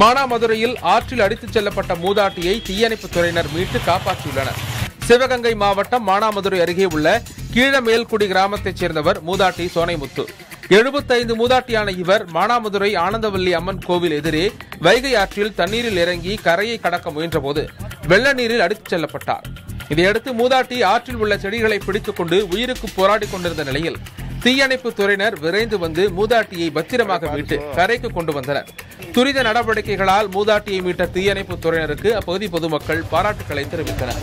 மானாமதுரையில் ஆற்றில் அடித்துச் செல்லப்பட்ட மூதாட்டியை தீயணைப்புத் துறையினர் மீட்டு காப்பாற்றியுள்ளனர். சிவகங்கை மாவட்டம் மானாமதுரை அருகே உள்ள கீழமேல்குடி கிராமத்தைச் சேர்ந்தவர் மூதாட்டி சோனைமுத்து. எழுபத்தைந்து மூதாட்டியான இவர் மானாமதுரை ஆனந்தவல்லி அம்மன் கோவில் எதிரே வைகை ஆற்றில் தண்ணீரில் இறங்கி கரையை கடக்க முயன்றபோது வெள்ள நீரில் அடித்துச் செல்லப்பட்டார். இதையடுத்து மூதாட்டி ஆற்றில் உள்ள செடிகளை பிடித்துக் கொண்டு உயிருக்கு போராடிக் கொண்டிருந்த நிலையில் தீயணைப்பு துறையினர் விரைந்து வந்து மூதாட்டியை பத்திரமாக மீட்டு கரைக்கு கொண்டு வந்தனர். துரித நடவடிக்கைகளால் மூதாட்டியை மீட்ட தீயணைப்பு துறையினருக்கு அப்பகுதி பொதுமக்கள் பாராட்டுக்களை தெரிவித்தனர்.